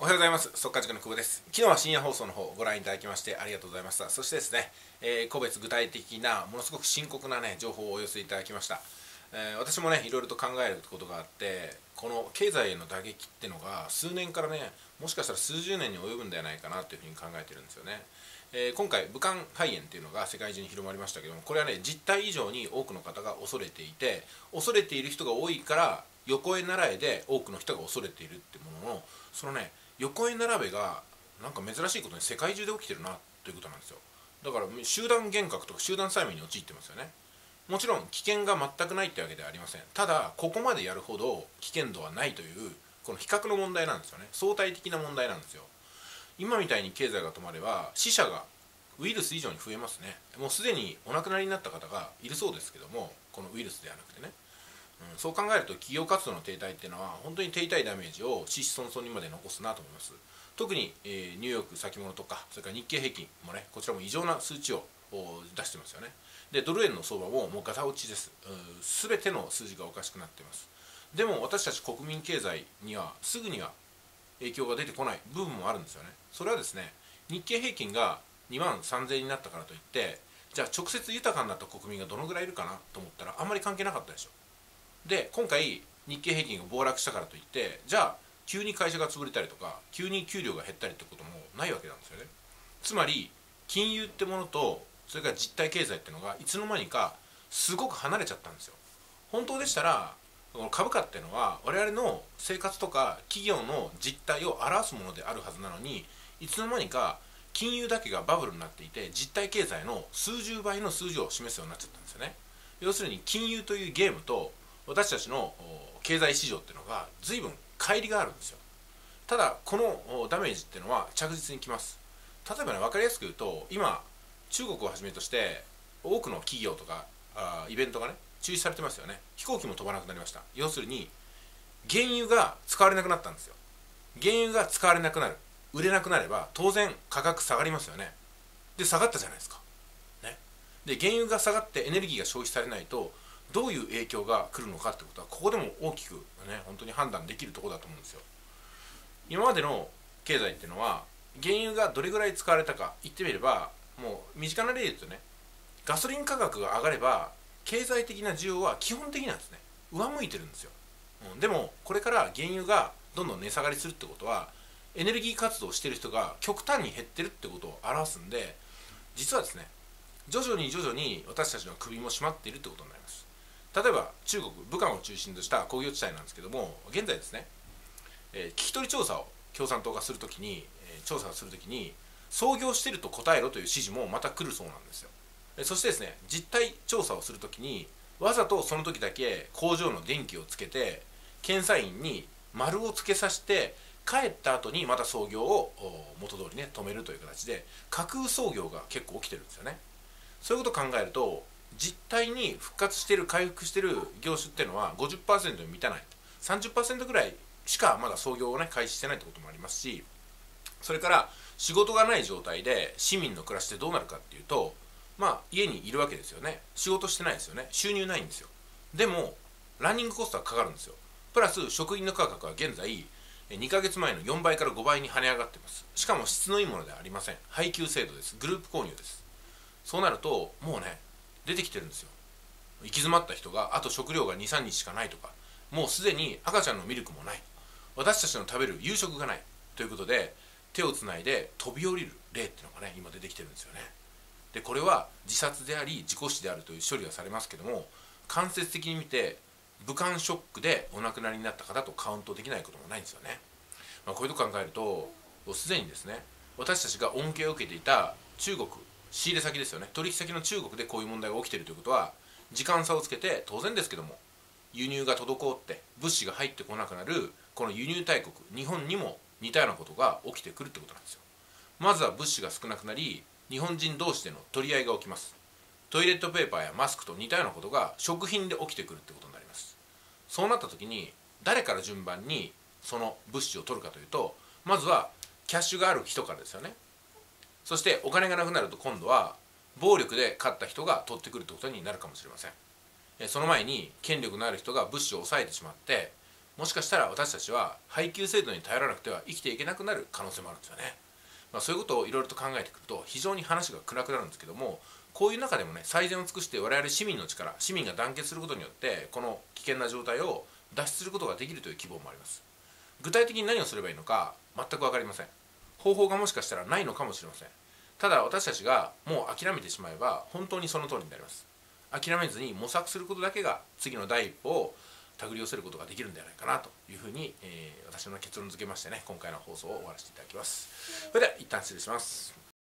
おはようございます。速稼塾の久保です。昨日は深夜放送の方をご覧いただきましてありがとうございました。そしてですね、えー、個別具体的なものすごく深刻なね情報をお寄せいただきました。えー、私もねいろいろと考えることがあってこの経済への打撃っていうのが数年からねもしかしたら数十年に及ぶんではないかなというふうに考えてるんですよね、えー、今回武漢肺炎っていうのが世界中に広まりましたけどもこれはね実態以上に多くの方が恐れていて恐れている人が多いから横へ習えで多くの人が恐れているってもののそのね横へ並べがなんか珍しいことに世界中で起きてるなということなんですよ。だから集団幻覚とか集団催眠に陥ってますよね。もちろん危険が全くないってわけではありません。ただここまでやるほど危険度はないというこの比較の問題なんですよね。相対的な問題なんですよ。今みたいに経済が止まれば死者がウイルス以上に増えますね。もうすでにお亡くなりになった方がいるそうですけどもこのウイルスではなくてね、うん、そう考えると企業活動の停滞っていうのは本当に手痛いダメージを子々孫々にまで残すなと思います。特に、え、ニューヨーク先物とかそれから日経平均もねこちらも異常な数値を出してますよね。でドル円の相場ももうガタ落ちです。すべての数字がおかしくなっています。でも私たち国民経済にはすぐには影響が出てこない部分もあるんですよね。それはですね日経平均が2万3000円になったからといってじゃあ直接豊かになった国民がどのぐらいいるかなと思ったらあんまり関係なかったでしょ。で今回日経平均が暴落したからといってじゃあ急に会社が潰れたりとか急に給料が減ったりってこともないわけなんですよね。つまり金融ってものとそれから実体経済っていうのがいつの間にかすごく離れちゃったんですよ。本当でしたら株価っていうのは我々の生活とか企業の実態を表すものであるはずなのにいつの間にか金融だけがバブルになっていて実体経済の数十倍の数字を示すようになっちゃったんですよね。要するに金融というゲームと私たちの経済市場っていうのが随分乖離があるんですよ。ただこのダメージっていうのは着実にきます。例えばね分かりやすく言うと今中国をはじめとして多くの企業とかあイベントがね中止されてますよね。飛行機も飛ばなくなりました。要するに原油が使われなくなったんですよ。原油が使われなくなる。売れなくなれば当然価格下がりますよね。で下がったじゃないですか。ね。で原油が下がってエネルギーが消費されないとどういう影響が来るのかってことはここでも大きくね本当に判断できるところだと思うんですよ。今までの経済っていうのは原油がどれぐらい使われたか言ってみればもう身近な例で言うとねガソリン価格が上がれば経済的な需要は基本的なんですね上向いてるんですよ、うん、でもこれから原油がどんどん値下がりするってことはエネルギー活動をしてる人が極端に減ってるってことを表すんで実はですね徐々に徐々に私たちの首も締まっているってことになります。例えば中国武漢を中心とした工業地帯なんですけども現在ですね、えー、聞き取り調査を共産党がするときに、えー、調査をするときに創業してると答えろという指示もまた来るそうなんですよ。そしてですね実態調査をするときにわざとその時だけ工場の電気をつけて検査員に丸をつけさせて帰った後にまた操業を元通りね止めるという形で架空操業が結構起きてるんですよね。そういうことを考えると実態に復活してる回復してる業種っていうのは50%に満たない。30%ぐらいしかまだ操業をね開始してないってこともありますしそれから仕事がない状態で市民の暮らしってどうなるかっていうとまあ家にいるわけですよね。仕事してないですよね。収入ないんですよ。でもランニングコストがかかるんですよ。プラス食品の価格は現在2ヶ月前の4倍から5倍に跳ね上がってます。しかも質のいいものではありません。配給制度です。グループ購入です。そうなるともうね出てきてるんですよ。行き詰まった人があと食料が23日しかないとか。もうすでに赤ちゃんのミルクもない。私たちの食べる夕食がない。ということで手をつないで飛び降りる例っていうのがね今出てきてるんですよね。でこれは自殺であり事故死であるという処理がされますけども間接的に見て武漢ショックでお亡くなりになった方とカウントできないこともないんですよね、まあ、こういうとこ考えるとすでにですね私たちが恩恵を受けていた中国仕入れ先ですよね。取引先の中国でこういう問題が起きてるということは時間差をつけて当然ですけども輸入が滞って物資が入ってこなくなるこの輸入大国日本にも似たようなことが起きてくるってことなんですよ。まずは物資が少なくなり日本人同士での取り合いが起きます。トイレットペーパーやマスクと似たようなことが食品で起きてくるってことになります。そうなった時に誰から順番にその物資を取るかというとまずはキャッシュがある人からですよね。そしてお金がなくなると今度は暴力で勝った人が取ってくるってことになるかもしれません。その前に権力のある人が物資を抑えてしまってもしかしたら私たちは配給制度に頼らなくては生きていけなくなる可能性もあるんですよね、まあ、そういうことをいろいろと考えてくると非常に話が暗くなるんですけどもこういう中でもね最善を尽くして我々市民の力市民が団結することによってこの危険な状態を脱出することができるという希望もあります。具体的に何をすればいいのか全く分かりません。方法がもしかしたらないのかもしれません。ただ私たちがもう諦めてしまえば本当にその通りになります。諦めずに模索することだけが次の第一歩を手繰り寄せることができるんではないかなというふうに、えー、私の結論付けましてね今回の放送を終わらせていただきます。それでは一旦失礼します。